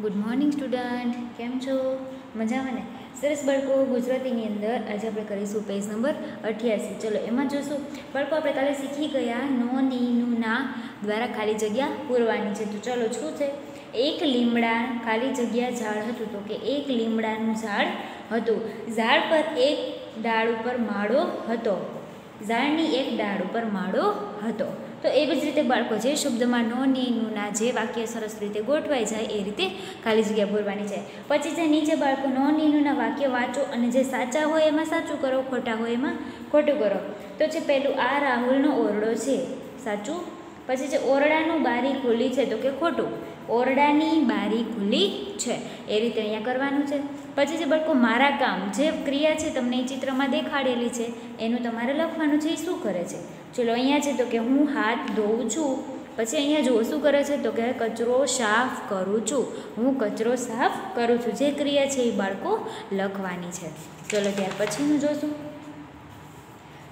Good morning student કેમ છો? મજામાં ને? સરસ બાળકો, ગુજરાતીની અંદર આજે આપણે કરીશું પેજ નંબર અઠ્યાસી. ચલો, એમાં જોશું. બાળકો, આપણે કાલે શીખી ગયા નો, ની, નું, ના દ્વારા ખાલી જગ્યા પૂરવાની છે. તો ચલો, શું છે? એક લીમડા ખાલી જગ્યા ઝાડ હતું તો કે એક લીમડાનું ઝાડ હતું. ઝાડ પર એક ડાળ ઉપર માળો હતો. ઝાડની એક ડાળ ઉપર માળો હતો. તો એવી જ રીતે બાળકો જે શબ્દમાં નો, ની નુના જે વાક્ય સરસ રીતે ગોઠવાઈ જાય એ રીતે ખાલી જગ્યા પૂરવાની છે. પછી જે નીચે બાળકો નો, ની નુના વાક્ય વાંચો અને જે સાચા હોય એમાં સાચું કરો, ખોટા હોય એમાં ખોટું કરો. તો છે પહેલું આ રાહુલનો ઓરડો છે, સાચું? પછી જે ઓરડાનું બારી ખુલ્લી છે તો કે ખોટું? ઓરડાની બારી ખુલ્લી છે. એ રીતે અહીંયા કરવાનું છે. પછી જે બાળકો મારા કામ જે ક્રિયા છે તમને એ ચિત્રમાં દેખાડેલી છે, એનું તમારે લખવાનું છે, એ શું કરે છે? ચલો અહીંયા છે તો કે હું હાથ ધોઉં છું, પછી અહીંયા જુઓ શું કરે છે તો કે કચરો સાફ કરું છું. હું કચરો સાફ કરું છું. જે ક્રિયા છે એ બાળકો લખવાની છે. ચલો ત્યાર પછીનું જોશું.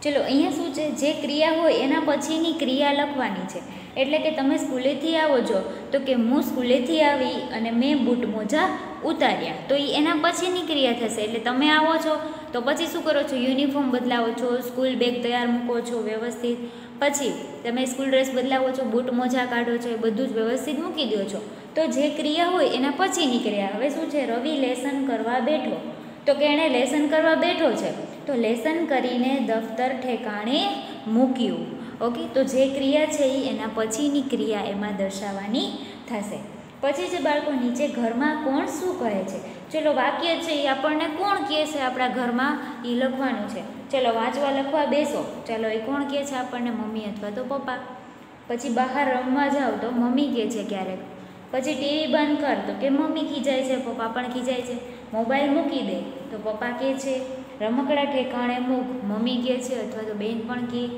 ચલો, અહીંયા શું છે? જે ક્રિયા હોય એના પછીની ક્રિયા લખવાની છે. એટલે કે તમે સ્કૂલેથી આવો છો, તો કે હું સ્કૂલેથી આવી અને મેં બૂટ મોજા ઉતાર્યા, તો એ એના પછીની ક્રિયા થશે. એટલે તમે આવો છો, તો પછી શું કરો છો? યુનિફોર્મ બદલાવો છો, સ્કૂલ બેગ તૈયાર મૂકો છો, વ્યવસ્થિત. પછી તમે સ્કૂલ ડ્રેસ બદલાવો છો, બૂટ મોજા કાઢો છો, એ બધું જ વ્યવસ્થિત મૂકી દો છો. તો જે ક્રિયા હોય એના પછીની ક્રિયા. હવે શું છે? રવિ લેસન કરવા બેઠો. તો કે એણે લેસન કરવા બેઠો છે. તો લેસન કરીને દફતર ઠેકાણે મૂક્યું. ઓકે, તો જે ક્રિયા છે એ એના પછીની ક્રિયા એમાં દર્શાવવાની થશે. પછી જે બાળકો નીચે ઘરમાં કોણ શું કહે છે? ચલો વાક્ય છે એ આપણને કોણ કહે છે આપણા ઘરમાં? એ લખવાનું છે. ચલો વાંચવા લખવા બેસો. ચલો એ કોણ કહે છે આપણને? મમ્મી અથવા તો પપ્પા. પછી બહાર રમવા જાઓ તો મમ્મી કહે છે ક્યારેક. પછી ટીવી બંધ કર તો કે મમ્મી ખીજાય છે, પપ્પા પણ ખીજાય છે. મોબાઈલ મૂકી દે તો પપ્પા કહે છે રમકડા ઠેકાણે મૂક. મમ્મી કહે છે, અથવા તો બેન પણ કહે,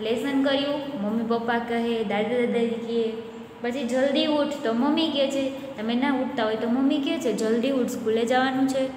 લેસન કર્યું. મમ્મી પપ્પા કહે, દાદા દાદી કહે. પછી, જલ્દી ઉઠ. તો મમ્મી કહે છે, તમે ના ઉઠતા હોય. તો મમ્મી કહે છે, જલ્દી ઉઠ, સ્કૂલે જવાનું છે.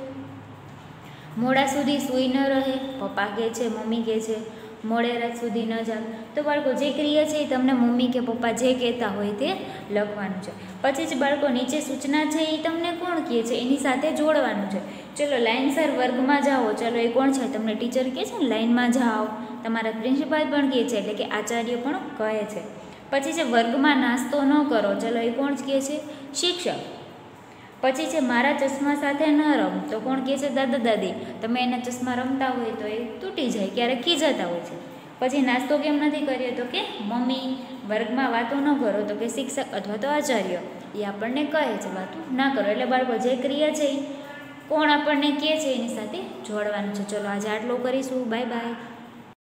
મોડા સુધી સૂઈ ન રહે. પપ્પા કહે છે, મમ્મી કહે છે મોડે રાત સુધી ન જાગ તો બાળકો જે ક્રિયા છે એ તમને મમ્મી કે પપ્પા જે કહેતા હોય તે લખવાનું છે. પછી જ બાળકો નીચે સૂચના છે એ તમને કોણ કહે છે? એની સાથે જોડવાનું છે. ચલો લાઇનસર વર્ગમાં જાઓ. ચલો એ કોણ છે? તમને ટીચર કહે છે ને લાઇનમાં જાઓ. તમારા પ્રિન્સિપાલ પણ કહે છે, એટલે કે આચાર્ય પણ કહે છે. પછી જે વર્ગમાં નાસ્તો ન કરો, ચલો એ કોણ કહે છે? શિક્ષક. પછી છે મારા ચશ્મા સાથે ન રમ, તો કોણ કહે છે, દાદા, દાદી, તમે એના ચશ્મા રમતા હોય તો એ તૂટી જાય, ક્યારેક ખીજાતા હોય છે. પછી નાસ્તો કેમ નથી કર્યો? તો કે, મમ્મી, વર્ગમાં વાતો ન કરો. તો કે, શિક્ષક અથવા તો આચાર્ય. એ આપણને કહે છે, વાતો ના કરો. એટલે બાળકો, જે ક્રિયા છે કોણ આપણને કહે છે, એની સાથે જોડવાનું છે. ચલો, આજે આટલું કરીશું. Bye bye